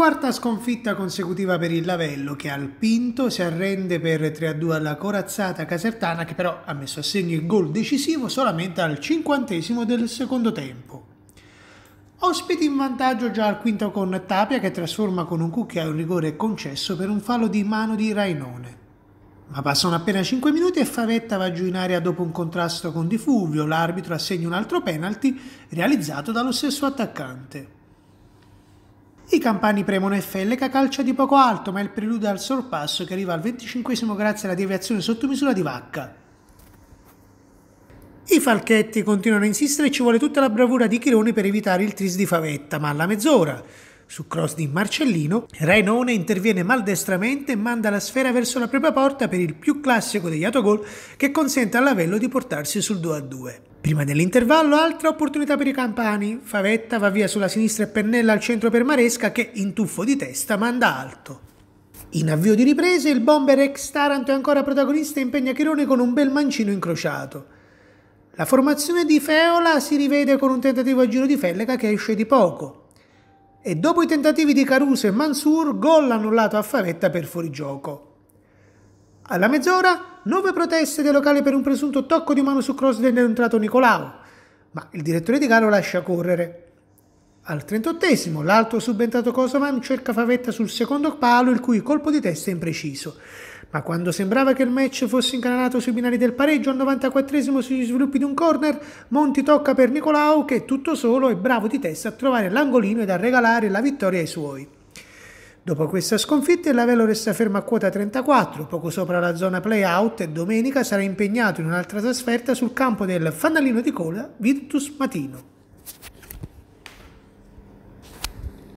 Quarta sconfitta consecutiva per il Lavello che al Pinto si arrende per 3-2 alla corazzata casertana che però ha messo a segno il gol decisivo solamente al cinquantesimo del secondo tempo. Ospiti in vantaggio già al quinto con Tapia che trasforma con un cucchiaio un rigore concesso per un fallo di mano di Rainone. Ma passano appena 5 minuti e Favetta va giù in aria dopo un contrasto con Di Fulvio, l'arbitro assegna un altro penalty realizzato dallo stesso attaccante. I campani premono e Felleca calcia di poco alto, ma è il preludio al sorpasso che arriva al 25 grazie alla deviazione sotto misura di Vacca. I falchetti continuano a insistere e ci vuole tutta la bravura di Chironi per evitare il tris di Favetta, ma alla mezz'ora, su cross di Marcellino, Rainone interviene maldestramente e manda la sfera verso la propria porta per il più classico degli autogol che consente all'Avello di portarsi sul 2-2. Prima dell'intervallo, altra opportunità per i campani. Favetta va via sulla sinistra e pennella al centro per Maresca che, in tuffo di testa, manda alto. In avvio di riprese, il bomber ex Taranto è ancora protagonista e impegna Chirone con un bel mancino incrociato. La formazione di Feola si rivede con un tentativo a giro di Felleca che esce di poco. E dopo i tentativi di Caruso e Mansur, gol annullato a Favetta per fuorigioco. Alla mezz'ora, nuove proteste dei locali per un presunto tocco di mano su cross dell'entrato Nicolao, ma il direttore di gara lascia correre. Al 38esimo, l'altro subentrato Kosovan cerca Favetta sul secondo palo, il cui colpo di testa è impreciso. Ma quando sembrava che il match fosse incanalato sui binari del pareggio, al 94esimo sugli sviluppi di un corner, Monti tocca per Nicolao che tutto solo è bravo di testa a trovare l'angolino ed a regalare la vittoria ai suoi. Dopo questa sconfitta il Lavello resta fermo a quota 34, poco sopra la zona play-out e domenica sarà impegnato in un'altra trasferta sul campo del fanalino di cola Virtus Matino.